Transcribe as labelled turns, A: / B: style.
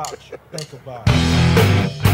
A: About you. Think about you.